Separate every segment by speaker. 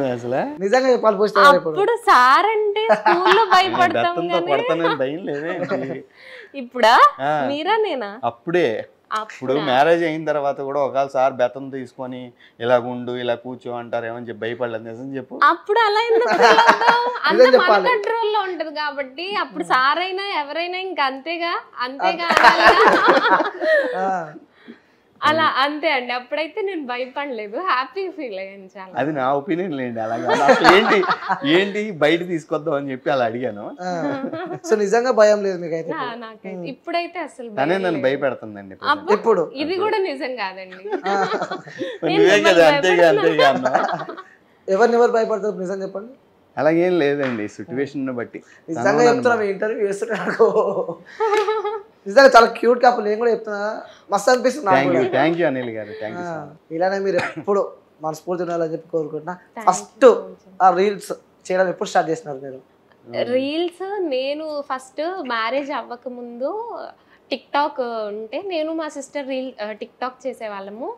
Speaker 1: అసలు.
Speaker 2: నిజంగా చెప్పాలి పోస్ట్ ఇప్పుడు.
Speaker 3: అప్పుడు సార్ అంటే స్కూల్లో భయపడతాం
Speaker 1: భయం లేదే
Speaker 3: ఇప్పుడా? మీరా నేనా?
Speaker 1: అప్పుడే. ఇప్పుడు
Speaker 3: అప్పుడా?
Speaker 1: మ్యారేజ్ అయిన తర్వాత కూడా ఒకవేళ సార్ బెత్తం తీసుకొని ఇలా గుండు ఇలా కూర్చో అంటారు ఏమని చెప్పి భయపడలేదు. నిజం చెప్పు.
Speaker 3: అప్పుడు అలా. కంట్రోల్ లో ఉంటది కాబట్టి అప్పుడు సార్ అయినా ఎవరైనా ఇంకా అంతేగా? అంతేగా అలా అంతే అండి. అప్పుడైతే నేను భయపడలేదు. హ్యాపీ ఫీల్ అయ్యాను చాలా.
Speaker 1: అది నా ఒపీనియన్ లేండి. అలాగా. ఏంటి? ఏంటి? బయట తీసుకొద్దాం అని చెప్పి అలా అడిగాను.
Speaker 2: సో నిజంగా భయం లేదు మీకైతే.
Speaker 3: నాకైతే. ఇప్పుడైతే అసలు
Speaker 1: తనే
Speaker 3: భయం
Speaker 1: నన్ను
Speaker 3: లేదు.
Speaker 1: భయపెడుతుందండి ఇప్పుడు.
Speaker 3: ఇది కూడా నిజం కాదండి.
Speaker 1: నువ్వే కదా అంతేగా అంతేగా అన్నా
Speaker 2: ఎవరిని ఎవరు భయపడతారు? నిజం చెప్పండి.
Speaker 1: అలాగేం లేదండి. సిచ్యువేషన్ బట్టి.
Speaker 2: నిజంగా
Speaker 1: తను
Speaker 2: చెప్తున్నా ఇంటర్వ్యూ చేస్తుంటే నాకు. నిజంగా చాలా క్యూట్ కప్పులు నేను కూడా చెప్తున్నా. మస్తు అనిపిస్తుంది
Speaker 1: థ్యాంక్ యూ అనిల్ గారు.
Speaker 2: ఇలానే మీరు ఎప్పుడు మనస్ఫూర్తి ఉండాలని చెప్పి కోరుకుంటున్నా. ఫస్ట్. ఆ రీల్స్ చేయడం ఎప్పుడు స్టార్ట్ చేసినారు మీరు?
Speaker 3: రీల్స్ నేను ఫస్ట్ మ్యారేజ్ అవ్వక ముందు టిక్ టాక్ ఉంటే నేను మా సిస్టర్ రీల్ టిక్ టాక్ చేసేవాళ్ళము.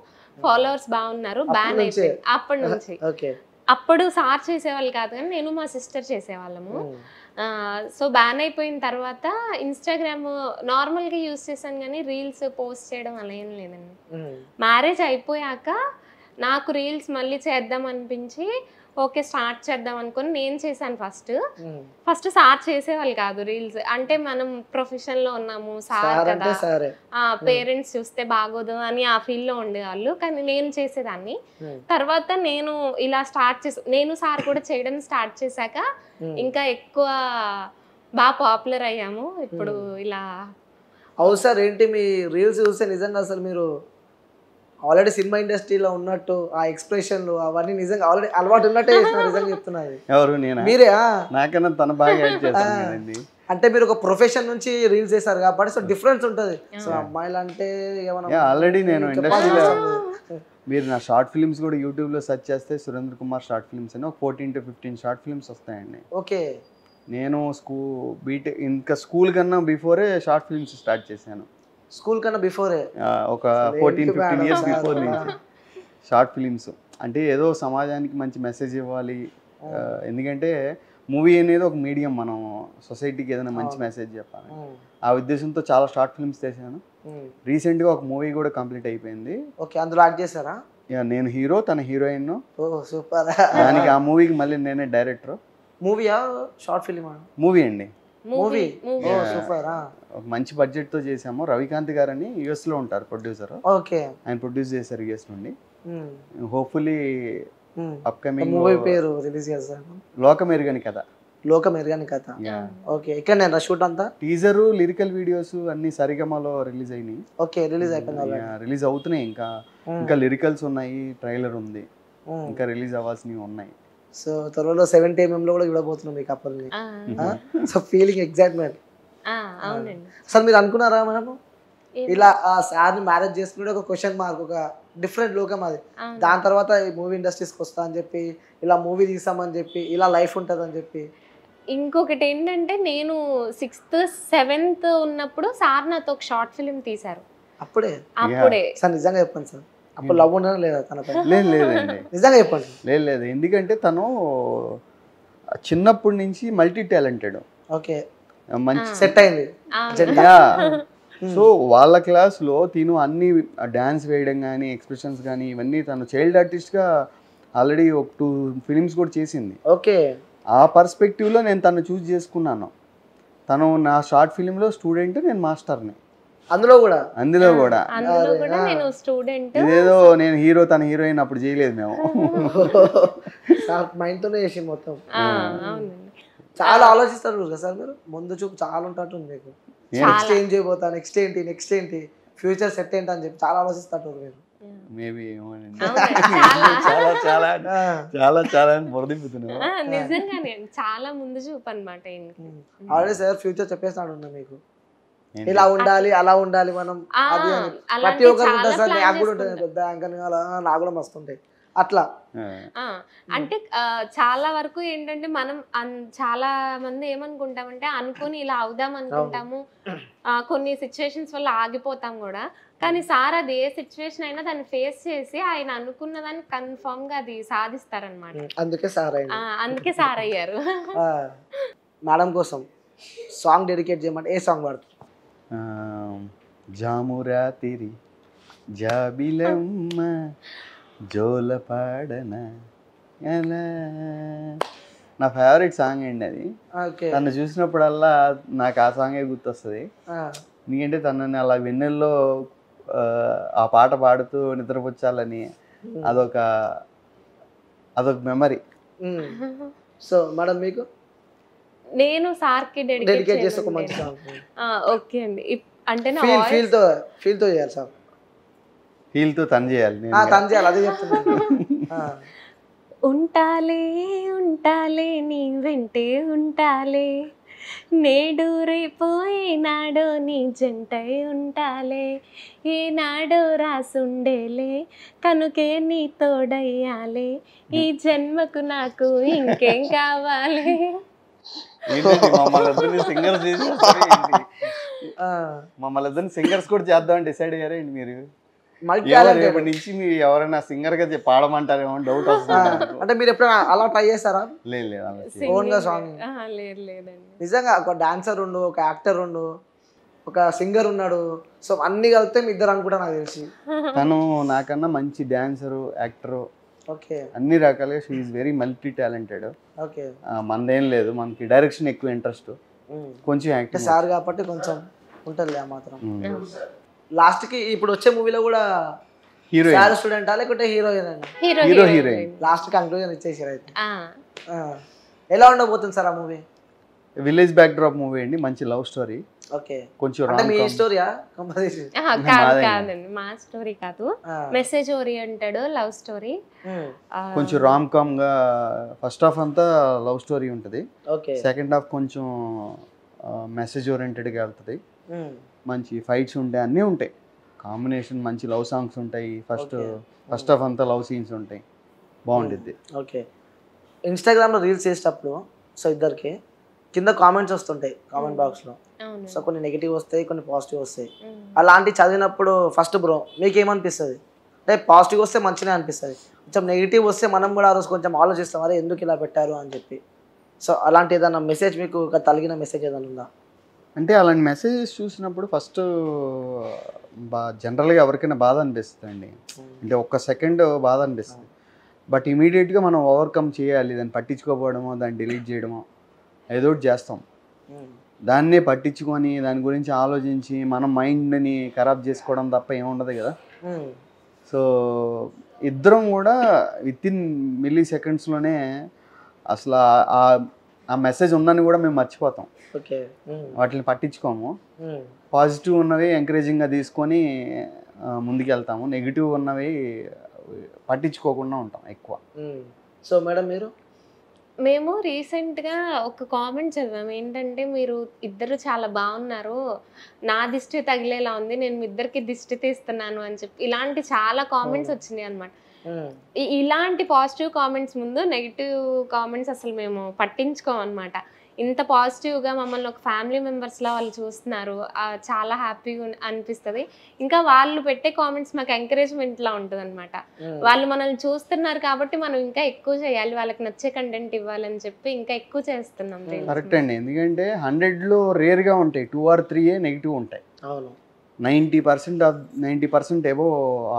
Speaker 3: ఫాలోవర్స్ బాగున్నారు బ్యాన్? అయిపోయింది అప్పటి నుంచి.
Speaker 2: ఓకే.
Speaker 3: అప్పుడు సార్ చేసేవాళ్ళు కాదు కానీ నేను మా సిస్టర్ చేసేవాళ్ళము. సో బ్యాన్ అయిపోయిన తర్వాత ఇన్స్టాగ్రామ్ నార్మల్గా యూస్ చేశాను కానీ రీల్స్ పోస్ట్ చేయడం అలా ఏం లేదండి. మ్యారేజ్ అయిపోయాక నాకు రీల్స్ మళ్ళీ చేద్దాం అనిపించి ఓకే స్టార్ట్ చేద్దాం అనుకొని నేను చేశాను ఫస్ట్. ఫస్ట్ సార్ చేసేవాళ్ళు కాదు రీల్స్. అంటే మనం ప్రొఫెషన్లో ఉన్నాము సార్ కదా. పేరెంట్స్ చూస్తే బాగోదు అని ఆ ఫీల్లో ఉండేవాళ్ళు కానీ నేను చేసేదాన్ని. తర్వాత నేను ఇలా స్టార్ట్ చేసా నేను సార్ కూడా చేయడం స్టార్ట్ చేశాక ఇంకా ఎక్కువ బాగా పాపులర్ అయ్యాము. ఇప్పుడు ఇలా
Speaker 2: అవును సార్ ఏంటి మీ రీల్స్ చూస్తే నిజంగా అసలు మీరు ఆల్రెడీ సినిమా ఇండస్ట్రీలో ఉన్నట్టు ఆ ఎక్స్ప్రెషన్లు అవన్నీ నిజంగా ఆల్రెడీ అలవాటు ఉన్నట్టే నిజంగా చెప్తున్నది
Speaker 1: ఎవరు? నేనా?
Speaker 2: మీరే ఆ,
Speaker 1: నాకన్నా తన బాగా
Speaker 2: అంటే మీరు ఒక ప్రొఫెషన్ నుంచి రీల్స్ చేస్తారు కాబట్టి సో డిఫరెన్స్ ఉంటుంది. సో అమ్మాయిలు అంటే ఏమన్నా
Speaker 1: already నేను
Speaker 2: ఇంకా
Speaker 1: industry
Speaker 2: బాగా
Speaker 1: లో-
Speaker 2: చేస్తుంది.
Speaker 1: మీరు నా షార్ట్ ఫిల్మ్స్ కూడా యూట్యూబ్లో సెర్చ్ చేస్తే సురేంద్ర కుమార్ షార్ట్ ఫిల్మ్స్ అని ఒక fourteen to fifteen short films వస్తాయండి.
Speaker 2: ఓకే.
Speaker 1: నేను స్కూ బీటెక్ ఇంకా స్కూల్ కన్నా బిఫోరే షార్ట్ ఫిల్మ్స్ స్టార్ట్ చేశాను.
Speaker 2: స్కూల్ కన్నా బిఫోరే.
Speaker 1: ఒక ఫోర్టీన్ ఫిఫ్టీన్ ఇయర్స్? బిఫోర్ నుంచి. షార్ట్ ఫిలిమ్స్ అంటే ఏదో సమాజానికి మంచి మెసేజ్ ఇవ్వాలి. ఎందుకంటే మూవీ అనేది ఒక మీడియం మనం సొసైటీకి ఏదైనా మంచి మెసేజ్ చెప్పాలి. ఆ ఉద్దేశంతో చాలా షార్ట్ ఫిల్మ్స్ చేశాను. రీసెంట్గా ఒక మూవీ కూడా కంప్లీట్ అయిపోయింది.
Speaker 2: ఓకే అందులో యాక్ట్ చేశారా?
Speaker 1: నేను హీరో తన హీరోయిన్
Speaker 2: సూపర్
Speaker 1: దానికి ఆ మూవీకి మళ్ళీ నేనే డైరెక్టర్
Speaker 2: మూవీయా షార్ట్ ఫిలిమా
Speaker 1: మూవీ అండి.
Speaker 2: మూవీ. సూపర్
Speaker 1: ఒక మంచి బడ్జెట్తో చేసాము రవికాంత్ గారు అని యుఎస్లో ఉంటారు ప్రొడ్యూసర్
Speaker 2: ఓకే.
Speaker 1: ఆయన ప్రొడ్యూస్ చేశారు యుఎస్ నుండి. హోప్ఫుల్లీ అప్కమింగ్
Speaker 2: మూవీ పేరు రిలీజ్ చేస్తాను
Speaker 1: లోకమెరుగని కథ.
Speaker 2: లోకం ఎరగని కథ ఓకే ఇక్కడ నేను షూట్ అంతా?
Speaker 1: టీజరు లిరికల్ వీడియోస్ అన్ని సరిగమలో రిలీజ్ అయినాయి.
Speaker 2: ఓకే రిలీజ్ అయిపోయింది.
Speaker 1: రిలీజ్ అవుతున్నాయి ఇంకా.
Speaker 2: Hmm.
Speaker 1: ఇంకా లిరికల్స్ ఉన్నాయి ట్రైలర్ ఉంది.
Speaker 2: Hmm.
Speaker 1: ఇంకా రిలీజ్ అవ్వాల్సినవి ఉన్నాయి.
Speaker 2: సో త్వరలో సెవెంటీ ఎంఎం లో కూడా చూడబోతున్నాం మీ కపుల్ని
Speaker 3: ఆ,
Speaker 2: సో ఫీలింగ్ ఎగ్జైట్మెంట్ అసలు మీరు అనుకున్నారా
Speaker 3: ఏం-
Speaker 2: ఇలా ఆ సార్ని మ్యారేజ్ చేసుకుంటే ఒక క్వశ్చన్ మార్క్ ఒక డిఫరెంట్ లోకం అది. దాని తర్వాత ఈ మూవీ ఇండస్ట్రీస్కి వస్తా అని చెప్పి ఇలా మూవీ తీసామని చెప్పి ఇలా లైఫ్ ఉంటుంది అని చెప్పి.
Speaker 3: ఇంకొకటి ఏంటంటే నేను సిక్స్త్ సెవెంత్ ఉన్నప్పుడు సార్ నాతో ఒక షార్ట్ ఫిలిం తీశారు.
Speaker 2: అప్పుడే?
Speaker 3: అప్పుడే.
Speaker 2: సార్ నిజంగా చెప్పండి సార్. అప్పుడు లవ్ ఉండడం లేదా తన
Speaker 1: లేదు లేదండి
Speaker 2: నిజంగా చెప్పండి.
Speaker 1: లేదు లేదు. ఎందుకంటే తను చిన్నప్పటి నుంచి మల్టీ టాలెంటెడ్
Speaker 2: ఓకే.
Speaker 1: మంచి
Speaker 2: సెట్ అయింది.
Speaker 3: ఆ,
Speaker 1: యా. సో వాళ్ళ క్లాస్లో తిను అన్ని డాన్స్ వేయడం కానీ ఎక్స్ప్రెషన్స్ కానీ ఇవన్నీ తను చైల్డ్ ఆర్టిస్ట్గా ఆల్రెడీ ఒక టూ ఫిలిమ్స్ కూడా చేసింది.
Speaker 2: ఓకే.
Speaker 1: ఆ పర్స్పెక్టివ్లో నేను తను చూస్ చేసుకున్నాను. తను నా షార్ట్ ఫిలింలో స్టూడెంట్ నేను మాస్టర్ని
Speaker 2: అందులో కూడా?
Speaker 1: అందులో కూడా.
Speaker 3: అందులో కూడా నేను స్టూడెంట్
Speaker 1: ఇదేదో నేను హీరో తన హీరోయిన్ అప్పుడు చేయలేదు మేము.
Speaker 2: మైండ్ తోనే చేసి మొత్తం. చాలా ఆలోచిస్తారు కదా సార్ మీరు? ముందు చూపు చాలా ఉంటట్టుంది మీకు. నెక్స్ట్ ఏం చేయబోతా నెక్స్ట్ ఏంటి నెక్స్ట్ ఏంటి ఫ్యూచర్ సెట్ ఏంటి అని చెప్పి చాలా ఆలోచిస్తారు మీరు.
Speaker 1: మేబీ
Speaker 3: చాలా.
Speaker 1: చాలా చాలా చాలా
Speaker 3: నిజంగానే ముందు చూపు అనమాట
Speaker 2: ఆల్రెడీ సార్ ఫ్యూచర్ చెప్పేస్తాడు మీకు. ఇలా ఉండాలి అలా ఉండాలి మనం. అది అని. ప్రతి ఒక్కరు ఉంటుంది సార్ నాకు కూడా ఉంటుంది. పెద్ద అంకన్ నాకు కూడా మస్తు ఉంటాయి. అట్లా.
Speaker 3: ఆ, అంటే చాలా వరకు ఏంటంటే మనం చాలా మంది ఏమనుకుంటామంటే అనుకుని ఇలా అవుదాం అనుకుంటాము. ఆ, కొన్ని సిచ్యువేషన్స్ వల్ల ఆగిపోతాం కూడా. కానీ సార్ అది ఏ సిచ్యువేషన్ అయినా దాన్ని ఫేస్ చేసి ఆయన అనుకున్న దాన్ని కన్ఫర్మ్గా అది సాధిస్తారనమాట
Speaker 2: అందుకే సార్
Speaker 3: అందుకే సార్ అయ్యారు.
Speaker 2: మేడం కోసం సాంగ్ డెడికేట్ చేయమంటే ఏ సాంగ్ పాడుతుంది
Speaker 1: ఆ, జామురా తిరి జాబిలమ్మ జోలపాడన ఎలా నా ఫేవరెట్ సాంగ్ అండి అది? తను చూసినప్పుడల్లా నాకు ఆ సాంగే గుర్తొస్తుంది. ఎందుకంటే తనని అలా వెన్నెల్లో ఆ, ఆ పాట పాడుతూ నిద్రపుచ్చాలని అదొక అదొక మెమరీ
Speaker 2: సో మేడం మీకు?
Speaker 3: నేను సార్కి
Speaker 2: డెడికేట్ చేస్తే ఒక మంచి సాంగ్
Speaker 3: ఓకే అండి. ఇప్- అంటే నా
Speaker 2: ఫీల్ ఫీల్తో ఫీల్తో చేయాలి సార్
Speaker 1: ఫీల్తో తను చేయాలి నేను
Speaker 2: తను చేయాలి అదే చెప్తున్నాను ఆ,
Speaker 3: ఉంటాలే ఉంటాలే నీ వెంటే ఉంటాలే. నేడు రేపు ఏనాడో నీ జంటై ఉంటాలే. ఏనాడో రాసుండేలే కనుకే నీ తోడయ్యాలే. ఈ జన్మకు నాకు ఇంకేం కావాలి?
Speaker 1: మమ్మల్ని ఇద్దరిని సింగర్స్?
Speaker 2: ఆ,
Speaker 1: మమ్మల్ని ఇద్దరిని సింగర్స్ కూడా చేద్దామని డిసైడ్ అయ్యారా ఏంటి మీరు రేపటి నుంచి మీరు ఎవరైనా సింగర్గా పాడమంటారేమో డౌట్ వస్తుంది.
Speaker 2: అంటే మీరు ఎప్పుడైనా అలా ట్రై చేస్తారా
Speaker 1: లేదు లేదు
Speaker 2: Own గా song.
Speaker 3: ఆ, లేదు లేదండి.
Speaker 2: నిజంగా ఒక డాన్సర్ ఉండు ఒక యాక్టర్ ఉండు ఒక సింగర్ ఉన్నాడు. సో అన్ని కలిపితే మీ ఇద్దరు అనుకుంటా నాకు తెలిసి.
Speaker 1: తను నాకన్నా మంచి డాన్సరు యాక్టరు అన్ని రకాలుగా she very multi talented
Speaker 2: okay.
Speaker 1: మనదేం లేదు. మనకి డైరెక్షన్ ఎక్కువ ఇంట్రెస్ట్ కొంచెం యాక్టింగ్
Speaker 2: సార్ కాబట్టి కొంచెం ఉంటుంది ఆ మాత్రం. లాస్ట్కి ఇప్పుడు వచ్చే మూవీలో కూడా
Speaker 1: హీరోయిన్
Speaker 2: సార్ స్టూడెంటా లేకుంటే heroine
Speaker 3: hero
Speaker 1: hero
Speaker 3: heroine
Speaker 1: heroine
Speaker 2: last conclusion ఇచ్చేసారు అయితే.
Speaker 3: ఆ,
Speaker 2: ఆ. ఎలా ఉండబోతుంది సార్ ఆ movie
Speaker 1: village backdrop movie అండి మంచి లవ్ స్టోరీ
Speaker 2: ఓకే.
Speaker 1: కొంచెం
Speaker 2: అంటే మీ
Speaker 1: rom-com.
Speaker 2: స్టోరీయా కంపోజిషన్
Speaker 3: ఆహా, కాదు
Speaker 1: మాదే.
Speaker 3: కాదండి. మా స్టోరీ కాదు. మెసేజ్ ఓరియంటెడ్ లవ్ స్టోరీ
Speaker 1: కొంచెం రామ్ కామ్గా ఫస్ట్ హాఫ్ అంతా లవ్ స్టోరీ ఉంటుంది.
Speaker 2: ఓకే.
Speaker 1: సెకండ్ హాఫ్ కొంచెం మెసేజ్ ఓరియంటెడ్గా వెళ్తుంది. మంచి ఫైట్స్ ఉంటాయి అన్నీ ఉంటాయి. కాంబినేషన్ మంచి లవ్ సాంగ్స్ ఉంటాయి. ఫస్ట్. ఫస్ట్ హాఫ్ అంతా లవ్ సీన్స్ ఉంటాయి. బాగుంటుంది
Speaker 2: ఓకే. ఇన్స్టాగ్రామ్లో రీల్స్ చేసేటప్పుడు సో ఇద్దరికి కింద కామెంట్స్ వస్తుంటాయి కామెంట్ బాక్స్లో
Speaker 3: అవును.
Speaker 2: సో కొన్ని నెగిటివ్ వస్తాయి కొన్ని పాజిటివ్ వస్తాయి.
Speaker 3: ఉమ్.
Speaker 2: అలాంటి చదివినప్పుడు ఫస్ట్ బ్రో మీకు ఏమనిపిస్తుంది అంటే పాజిటివ్ వస్తే మంచిగా అనిపిస్తుంది. కొంచెం నెగిటివ్ వస్తే మనం కూడా ఆ రోజు కొంచెం ఆలోచిస్తాం అరే ఎందుకు ఇలా పెట్టారు? అని చెప్పి. సో అలాంటి ఏదైనా మెసేజ్ మీకు ఒక తలిగిన మెసేజ్ ఏదైనా ఉందా?
Speaker 1: అంటే అలాంటి మెసేజెస్ చూసినప్పుడు ఫస్ట్ బా జనరల్గా ఎవరికైనా బాధ అనిపిస్తుంది అండి అంటే ఒక్క సెకండ్ బాధ అనిపిస్తుంది. బట్ ఇమీడియట్గా మనం ఓవర్కమ్ చేయాలి దాన్ని పట్టించుకోకపోవడమో దాన్ని డిలీట్ చేయడమో ఏదో ఒకటి చేస్తాం దాన్నే పట్టించుకొని దాని గురించి ఆలోచించి మనం మైండ్ని ఖరాబ్ చేసుకోవడం తప్ప ఏముండదు కదా. సో ఇద్దరం కూడా విత్ ఇన్ మిల్లీ సెకండ్స్లోనే అసలు ఆ- మెసేజ్ ఉందని కూడా మేము మర్చిపోతాం.
Speaker 2: ఓకే.
Speaker 1: వాటిని పట్టించుకోము. పాజిటివ్ ఉన్నవి ఎంకరేజింగ్గా తీసుకొని ఆ, ముందుకెళ్తాము. నెగిటివ్ ఉన్నవి పట్టించుకోకుండా ఉంటాం ఎక్కువ.
Speaker 2: సో మేడం మీరు?
Speaker 3: మేము రీసెంట్గా ఒక కామెంట్ చదివాం. ఏంటంటే మీరు ఇద్దరు చాలా బాగున్నారు. నా దిష్టి తగిలేలా ఉంది. నేను మీ ఇద్దరికి దిష్టి తీస్తున్నాను అని చెప్పి ఇలాంటి చాలా కామెంట్స్ వచ్చినాయి అనమాట ఇలాంటి పాజిటివ్ కామెంట్స్ ముందు నెగిటివ్ కామెంట్స్ అసలు మేము పట్టించుకోం అనమాట ఇంత పాజిటివ్గా మమ్మల్ని ఒక ఫ్యామిలీ మెంబర్స్ లా వాళ్ళు చూస్తున్నారు. చాలా హ్యాపీగా అనిపిస్తుంది. ఇంకా వాళ్ళు పెట్టే కామెంట్స్ మాకు ఎంకరేజ్మెంట్ లా ఉంటుంది అనమాట వాళ్ళు మనల్ని చూస్తున్నారు కాబట్టి మనం ఇంకా ఎక్కువ చేయాలి. వాళ్ళకి నచ్చే కంటెంట్ ఇవ్వాలని చెప్పి ఇంకా ఎక్కువ చేస్తున్నాం.
Speaker 1: కరెక్ట్ అండి. ఎందుకంటే హండ్రెడ్లో రేర్గా ఉంటాయి. టూ ఆర్ త్రీ నెగిటివ్ ఉంటాయి.
Speaker 2: అవును.
Speaker 1: Ninety percent of ninety percent ఏవో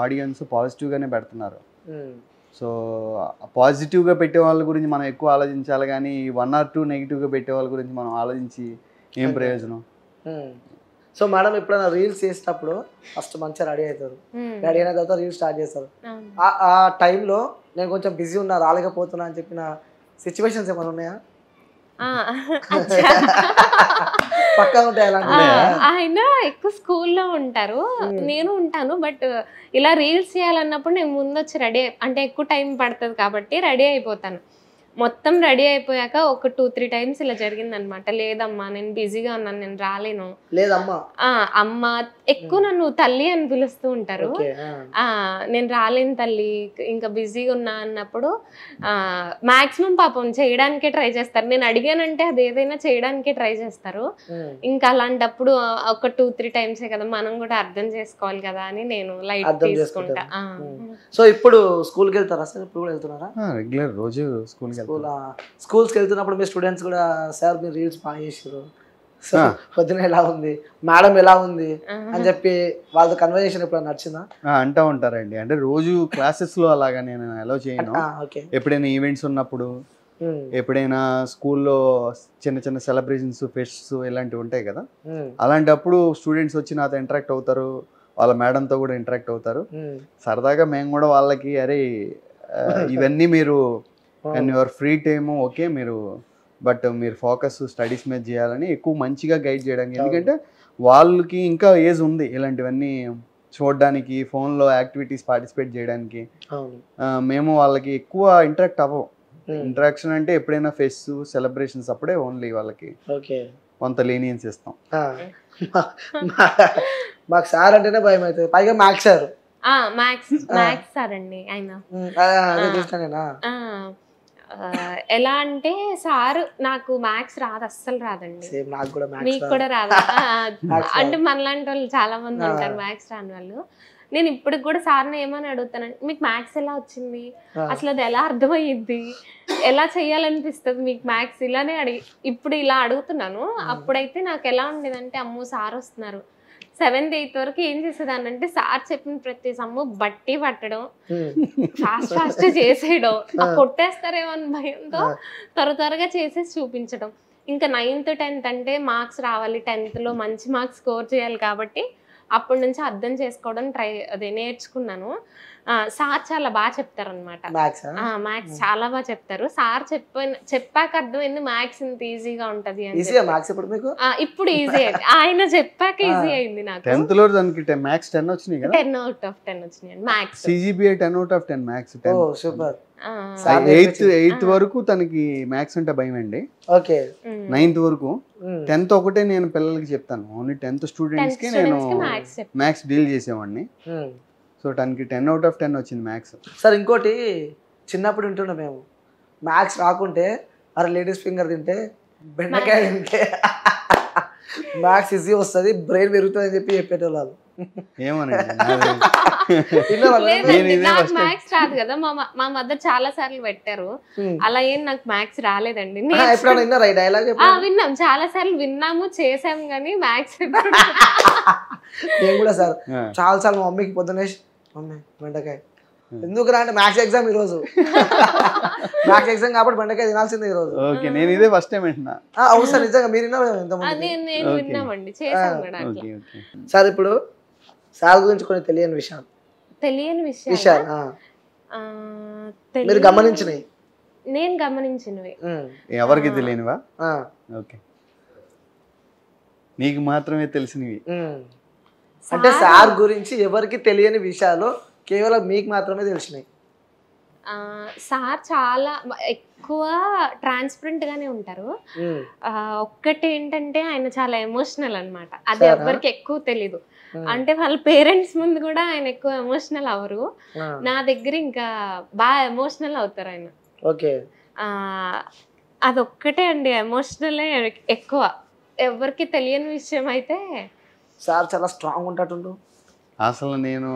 Speaker 1: ఆడియన్స్ పాజిటివ్గానే పెడుతున్నారు. సో పాజిటివ్గా పెట్టే వాళ్ళ గురించి మనం ఎక్కువ ఆలోచించాలి కానీ వన్ ఆర్ టూ నెగిటివ్గా పెట్టే వాళ్ళ గురించి మనం ఆలోచించి ఏం ప్రయోజనం?
Speaker 2: సో మేడం ఎప్పుడైనా రీల్స్ చేసేటప్పుడు ఫస్ట్ మంచిగా రెడీ అవుతారు. రెడీ అయిన తర్వాత రీల్స్ స్టార్ట్ చేస్తారు. ఆ టైంలో నేను కొంచెం బిజీ ఉన్నా రాలేకపోతున్నా అని చెప్పిన సిచ్యువేషన్స్ ఏమైనా ఉన్నాయా?
Speaker 3: ఆయన ఎక్కువ స్కూల్లో ఉంటారు. నేను ఉంటాను బట్ ఇలా రీల్స్ చేయాలన్నప్పుడు నేను ముందు వచ్చి రెడీ అంటే ఎక్కువ టైం పడుతుంది కాబట్టి రెడీ అయిపోతాను. మొత్తం రెడీ అయిపోయాక ఒక టూ త్రీ టైమ్స్ ఇలా జరిగింది అనమాట లేదమ్మా నేను బిజీగా ఉన్నాను నేను రాలేను.
Speaker 2: లేదమ్మా.
Speaker 3: ఆ అమ్మ ఎక్కువ నన్ను తల్లి అని పిలుస్తూ ఉంటారు. ఆ. నేను రాలేను తల్లి ఇంకా బిజీగా ఉన్నా అన్నప్పుడు మాక్సిమం పాపం చేయడానికే ట్రై చేస్తారు. నేను అడిగానంటే అది ఏదైనా చేయడానికే ట్రై చేస్తారు. ఇంకా అలాంటప్పుడు ఆ, ఒక టూ త్రీ టైమ్సే కదా మనం కూడా అర్థం చేసుకోవాలి కదా అని నేను లైట్ తీసుకుంటా. ఆ.
Speaker 2: సో ఇప్పుడు స్కూల్కి వెళ్తారా సార్? ఇప్పుడు కూడా వెళ్తున్నారా?
Speaker 1: రెగ్యులర్ రోజు స్కూల్కి
Speaker 2: స్కూల్ స్కూల్స్కి వెళ్తున్నప్పుడు మీ స్టూడెంట్స్ కూడా సార్ మీరు రీల్స్ బాగా చేసారు సో. పొద్దున ఎలా ఉంది? మేడం ఎలా ఉంది. అని చెప్పి వాళ్ళతో కన్వర్జేషన్ ఎప్పుడైనా నచ్చిందా
Speaker 1: అంటా ఉంటారండి. అంటే రోజు క్లాసెస్లో అలాగా నేను అలౌ చేయను. ఎప్పుడైనా ఈవెంట్స్ ఉన్నప్పుడు ఎప్పుడైనా స్కూల్లో చిన్న చిన్న సెలబ్రేషన్స్ ఫెస్ట్స్ ఇలాంటివి ఉంటాయి కదా. అలాంటప్పుడు స్టూడెంట్స్ వచ్చి నాతో ఇంటరాక్ట్ అవుతారు. వాళ్ళ మేడంతో కూడా ఇంటరాక్ట్ అవుతారు. సరదాగా మేము కూడా వాళ్ళకి అరే ఇవన్నీ మీరు and your free time okay మీరు బట్ మీరు ఫోకస్ స్టడీస్ మీద చేయాలని ఎక్కువ మంచిగా గైడ్ చేయడానికి. ఎందుకంటే వాళ్ళకి ఇంకా ఏజ్ ఉంది ఇలాంటివన్నీ చూడడానికి ఫోన్లో యాక్టివిటీస్ పార్టిసిపేట్ చేయడానికి. మేము వాళ్ళకి ఎక్కువ ఇంటరాక్ట్ అవ్వం ఇంటరాక్షన్ అంటే ఎప్పుడైనా ఫెస్ట్ సెలబ్రేషన్స్ అప్పుడే ఓన్లీ వాళ్ళకి
Speaker 2: ఓకే
Speaker 1: కొంత లీనియన్స్ ఇస్తాం.
Speaker 2: మాకు సార్ అంటేనే భయం అవుతుంది. పైగా మ్యాథ్స్ సార్.
Speaker 3: ఆ మ్యాథ్స్ మ్యాథ్స్ సార్ అండి ఆయన. ఎలా అంటే సార్ నాకు మ్యాథ్స్ రాదు అస్సలు రాదండి.
Speaker 2: సేమ్ నాకు కూడా
Speaker 3: మీకు కూడా రాదా? అంటే మనలాంటి వాళ్ళు చాలా మంది. ఉంటారు మ్యాథ్స్ రాని వాళ్ళు. నేను ఇప్పుడు కూడా సార్ని ఏమని అడుగుతానంటే మీకు మ్యాథ్స్ ఎలా వచ్చింది? అసలు అది ఎలా అర్థమయ్యిద్ది ఎలా చేయాలనిపిస్తుంది మీకు మ్యాథ్స్ ఇలానే అడిగి ఇప్పుడు ఇలా అడుగుతున్నాను. అప్పుడైతే నాకు ఎలా ఉండేదంటే అమ్మో సార్ వస్తున్నారు. సెవెంత్ ఎయిత్ వరకు ఏం చేసేదాన్ని అంటే సార్ చెప్పిన ప్రతి సమ్ము బట్టి పట్టడం ఫాస్ట్ ఫాస్ట్ చేసేయడం. కొట్టేస్తారేమో అని భయంతో త్వర త్వరగా చేసేసి చూపించడం. ఇంకా నైన్త్ టెన్త్ అంటే మార్క్స్ రావాలి. టెన్త్లో మంచి మార్క్స్ స్కోర్ చేయాలి కాబట్టి అప్పటి నుంచి అర్థం చేసుకోవడం ట్రై అదే నేర్చుకున్నాను. ఆ, సార్ చాలా బాగా చెప్తారనమాట
Speaker 2: మ్యాథ్స్
Speaker 3: మ్యాథ్స్ చాలా బాగా చెప్తారు. సార్ చెప్పిన చెప్పాక అర్థమైంది మ్యాథ్స్ ఇంత ఈజీగా ఉంటది చెప్పి.
Speaker 2: ఇప్పుడు మీకు?
Speaker 3: ఆ, ఇప్పుడు ఈజీ అయింది. ఆయన చెప్పాక ఈజీ అయింది నాకు.
Speaker 1: టెన్త్లో దానికి మ్యాథ్స్ టెన్ వచ్చినాయి
Speaker 3: టెన్ అవుట్ ఆఫ్ టెన్ వచ్చినాయి maths
Speaker 1: CGPI ten out of ten maths
Speaker 2: super
Speaker 1: eighth eighth. వరకు తనకి మ్యాథ్స్ అంటే భయం అండి
Speaker 2: ఓకే.
Speaker 1: నైన్త్ వరకు. టెన్త్ ఒకటే నేను పిల్లలకి చెప్తాను. ఓన్లీ టెన్త్ స్టూడెంట్స్కి నేను
Speaker 3: మ్యాథ్స్
Speaker 1: డీల్ చేసేవాడిని. సో తనకి టెన్ అవుట్ ఆఫ్ టెన్ వచ్చింది మ్యాథ్స్
Speaker 2: సార్ ఇంకోటి చిన్నప్పుడు వింటున్నాం మేము. మ్యాథ్స్ రాకుంటే అరే లేడీస్ ఫింగర్ తింటే బెండకాయ తింటే మ్యాథ్స్ ఈజీ వస్తుంది బ్రెయిన్ పెరుగుతుంది అని చెప్పి చెప్పేటోళ్ళు.
Speaker 1: ఏమోనండి
Speaker 3: నాకు. మ్యాథ్స్ రాదు కదా. మా మ- మదర్ చాలా సార్లు పెట్టారు. అలా ఏం నాకు మ్యాథ్స్ రాలేదండి.
Speaker 2: ఈ
Speaker 3: విన్నాం. చాలా సార్లు విన్నాము చేసాం కానీ మ్యాథ్స్
Speaker 2: నేను కూడా సార్ చాలా సార్లు మా మమ్మీకి పొద్దున్నే మమ్మీ బెండకాయ. ఎందుకు రా అంటే మ్యాథ్స్ ఎగ్జామ్ ఈరోజు మ్యాథ్స్ ఎగ్జామ్ కాబట్టి బెండకాయ తినాల్సిందే ఈరోజు
Speaker 1: ఓకే నేను ఇదే ఫస్ట్ టైం వింటున్నా.
Speaker 2: అవును సార్ నిజంగా మీరు విన్నారా సార్ ఇప్పుడు సార్ గురించి కొన్ని తెలియని విషయాలు.
Speaker 3: తెలియని
Speaker 2: విషయాలు. మీరు గమనించినవి?
Speaker 3: నేను గమనించినవి.
Speaker 1: ఎవరికి తెలియనివా?
Speaker 2: ఆ,
Speaker 1: ఓకే. నీకు మాత్రమే తెలిసినవి.
Speaker 2: అంటే సార్ గురించి ఎవరికి తెలియని విషయాలు కేవలం మీకు మాత్రమే తెలిసినాయి
Speaker 3: ఆ, సార్ చాలా ఎక్కువ ట్రాన్స్పరెంట్ గానే ఉంటారు ఒక్కటి ఏంటంటే ఆయన చాలా ఎమోషనల్ అన్నమాట. అది? ఎవరికి ఎక్కువ తెలీదు. అంటే వాళ్ళ పేరెంట్స్ ముందు కూడా ఆయన ఎక్కువ ఎమోషనల్ అవరు నా దగ్గర ఇంకా బాగా ఎమోషనల్ అవుతారు ఆయన.
Speaker 2: ఓకే.
Speaker 3: ఆ, అదొక్కటే అండి ఎమోషనల్ ఎక్కువ. ఎవరికి తెలియని విషయం అయితే
Speaker 2: సార్ చాలా స్ట్రాంగ్ ఉంటాటుండు
Speaker 1: అసలు నేను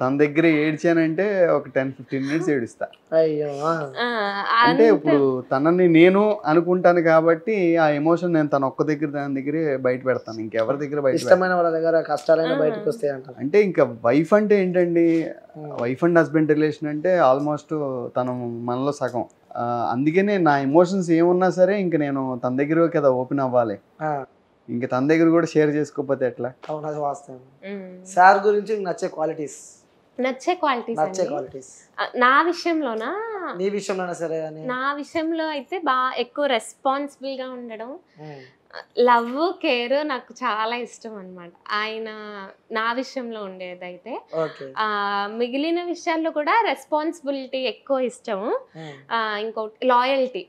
Speaker 1: తన దగ్గర ఏడ్చానంటే ఒక టెన్ ఫిఫ్టీన్ మినిట్స్ ఏడుస్తా.
Speaker 2: అయ్యో ఆ,
Speaker 3: ఆ,
Speaker 1: అంటే ఇప్పుడు తనని నేను అనుకుంటాను కాబట్టి ఆ ఎమోషన్ నేను తన ఒక్క దగ్గర దాని దగ్గరే బయట పెడతాను. ఇంకెవరి దగ్గర బయట.
Speaker 2: ఇష్టమైన వాళ్ళ దగ్గర కష్టాలైనా. బయటకు వస్తాయి
Speaker 1: అంటే ఇంకా వైఫ్ అంటే ఏంటండి? వైఫ్ అండ్ హస్బెండ్ రిలేషన్ అంటే ఆల్మోస్ట్ తను మనలో సగం. ఆ, అందుకనే నా ఎమోషన్స్ ఏమున్నా సరే ఇంక నేను తన దగ్గర కదా ఓపెన్ అవ్వాలి.
Speaker 2: ఆ,
Speaker 1: ఇంక తన దగ్గర కూడా షేర్ చేసుకోకపోతే ఎట్లా?
Speaker 2: అవును అది వాస్తవం. సార్ గురించి మీకు నచ్చే క్వాలిటీస్.
Speaker 3: నచ్చే క్వాలిటీస్
Speaker 2: నచ్చే క్వాలిటీస్
Speaker 3: నా విషయంలోనా?
Speaker 2: నీ విషయంలోనే సరే అని?
Speaker 3: నా విషయంలో అయితే బాగా ఎక్కువ రెస్పాన్సిబుల్గా ఉండడం. లవ్ కేర్ నాకు చాలా ఇష్టం అన్నమాట. ఆయన నా విషయంలో ఉండేదైతే. మిగిలిన విషయాల్లో కూడా రెస్పాన్సిబిలిటీ ఎక్కువ ఇష్టం ఆ, ఇంకోటి లాయల్టీ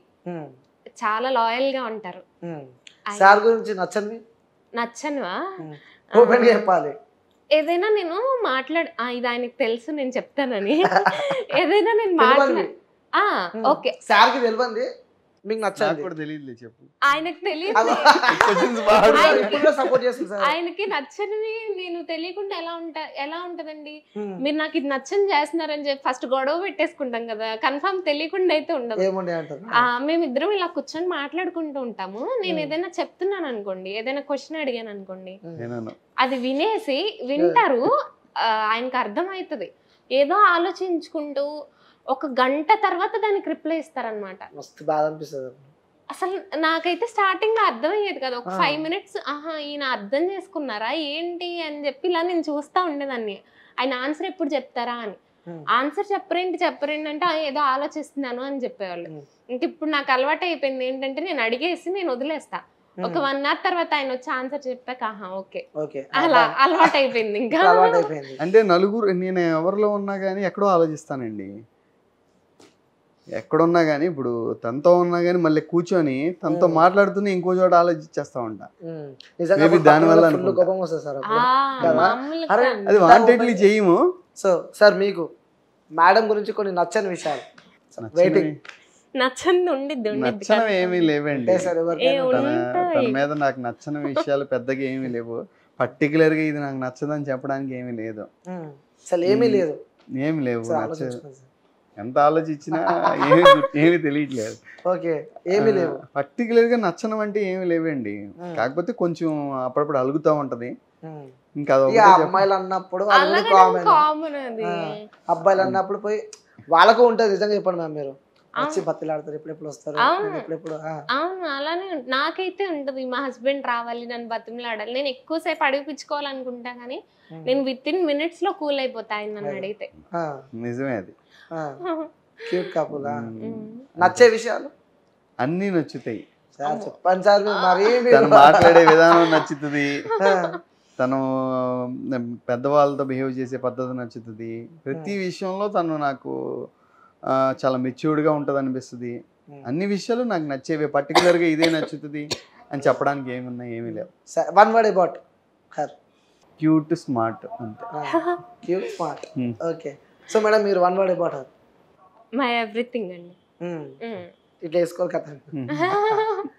Speaker 3: చాలా లాయల్గా ఉంటారు.
Speaker 2: సార్ గురించి
Speaker 3: నచ్చనువా?
Speaker 2: చెప్పాలి.
Speaker 3: ఏదైనా నేను మాట్లాడ ఆ, ఇది ఆయనకి తెలుసు నేను చెప్తానని. ఏదైనా నేను. మాట్లాడ. ఓకే.
Speaker 2: సార్కి తెలియంది మీకు
Speaker 1: నాకు
Speaker 2: నచ్చండి
Speaker 1: కూడా తెలియదులే చెప్పు.
Speaker 3: ఆయనకు తెలియదు. ఆయనకి నచ్చనివి నేను తెలియకుండా ఎలా ఉంటా ఎలా ఉంటదండి. మీరు నాకు ఇది నచ్చని చేస్తున్నారని చెప్పి ఫస్ట్ గొడవ పెట్టేసుకుంటాం కదా కన్ఫర్మ్ తెలియకుండా అయితే ఉండదు.
Speaker 2: ఏముండే అంటారు?
Speaker 3: ఆ మేమిద్దరం ఇలా కూర్చొని మాట్లాడుకుంటూ ఉంటాము. నేను. ఏదైనా చెప్తున్నాను అనుకోండి ఏదైనా క్వశ్చన్ అడిగాను అనుకోండి. అది వినేసి వింటారు. ఆయనకు అర్థమవుతుంది. ఏదో ఆలోచించుకుంటూ ఒక గంట తర్వాత దానికి రిప్లై ఇస్తారనమాట
Speaker 2: మస్తు బాధ అనిపిస్తుంది
Speaker 3: అసలు నాకైతే స్టార్టింగ్లో అర్థమయ్యేది కదా. ఒక. ఫైవ్ మినిట్స్ ఆహా ఈయన అర్థం చేసుకున్నారా? ఏంటి? అని చెప్పి ఇలా నేను చూస్తా ఉండేదాన్ని. ఆయన ఆన్సర్ ఎప్పుడు చెప్తారా అని. ఆన్సర్ చెప్పరేంటి చెప్పరేంటి? అంటే "ఆ, ఏదో ఆలోచిస్తున్నాను అని చెప్పేవాళ్ళు. ఇంక ఇప్పుడు నాకు అలవాటు అయిపోయింది ఏంటంటే నేను అడిగేసి నేను వదిలేస్తా. ఒక వన్ అవర్ తర్వాత ఆయన వచ్చి ఆన్సర్ చెప్పాక ఆహా ఓకే.
Speaker 2: ఓకే.
Speaker 3: అలా అలవాటు అయిపోయింది ఇంకా.
Speaker 2: అలవాటు అయిపోయింది
Speaker 1: అంటే నలుగురు నేను ఎవరిలో ఉన్నా కానీ ఎక్కడో ఆలోచిస్తానండి. ఎక్కడున్నా కానీ ఇప్పుడు తనతో ఉన్నా కానీ మళ్ళీ కూర్చొని తనతో. మాట్లాడుతూనే ఇంకో చోట ఆలోచించేస్తా ఉంటా. దానివల్ల అది వాంటెడ్లీ చేయము.
Speaker 2: సో సార్ మీకు మేడం గురించి కొన్ని నచ్చని విషయాలు. వెయిటింగ్
Speaker 3: నచ్చంది ఉండిద్ది ఉండిద్ది
Speaker 1: నచ్చనవి ఏమీ లేవండి. తన మీద నాకు నచ్చని విషయాలు పెద్దగా ఏమీ లేవు. పర్టికులర్గా ఇది నాకు నచ్చదని చెప్పడానికి ఏమీ లేదు.
Speaker 2: అసలు ఏమీ. లేదు.
Speaker 1: ఏమి లేవు
Speaker 2: సార్
Speaker 1: నచ్చ
Speaker 2: ఆలోచించుకోండి. సార్.
Speaker 1: ఎంత ఆలోచించినా ఏమి ఏమీ తెలియట్లేదు.
Speaker 2: ఓకే ఏమీ లేవు.
Speaker 1: పర్టికులర్గా నచ్చనం అంటే ఏమి లేవండి. కాకపోతే కొంచెం అప్పుడప్పుడు అలుగుతూ ఉంటది. ఇంకా
Speaker 2: అమ్మాయిలు అన్నప్పుడు. అబ్బాయిలు అన్నప్పుడు పోయి వాళ్ళకు ఉంటుంది నిజంగా చెప్పండి మ్యామ్ మీరు. వచ్చి బతిలాడతారు ఎప్పుడెప్పుడు వస్తారు
Speaker 3: అవును.
Speaker 2: ఎప్పుడెప్పుడు
Speaker 3: అలానే నాకైతే ఉంటది మా హస్బెండ్ రావాలి నన్ను బతిమలాడాలి. నేను ఎక్కువసేపు అడిగిపించుకోవాలనుకుంటా కానీ. నేను విత్ ఇన్ మినిట్స్లో కూల్ అయిపోతా ఆయన నన్ను. అడిగితే.
Speaker 2: ఆ.
Speaker 1: నిజమే అది.
Speaker 2: Cute couple. నచ్చే విషయాలు?
Speaker 1: అన్నీ నచ్చుతాయి.
Speaker 2: చెప్పండి సార్ మీరు
Speaker 1: మాట్లాడే విధానం నచ్చుతుంది. తను పెద్దవాళ్ళతో బిహేవ్ చేసే పద్ధతి నచ్చుతుంది. ప్రతి విషయంలో తను నాకు చాలా మెచ్యూర్డ్గా ఉంటుంది అనిపిస్తుంది. అన్ని విషయాలు నాకు నచ్చేవి. పర్టికులర్గా ఇదే నచ్చుతుంది అని చెప్పడానికి ఏమున్నాయి ఏమీ లేవు.
Speaker 2: One word about her
Speaker 1: cute smart అంతే.
Speaker 2: Cute smart. Okay so madam మీరు one word about her
Speaker 3: my everything అండి.
Speaker 2: ఇట్లా వేసుకోవాలి కదా.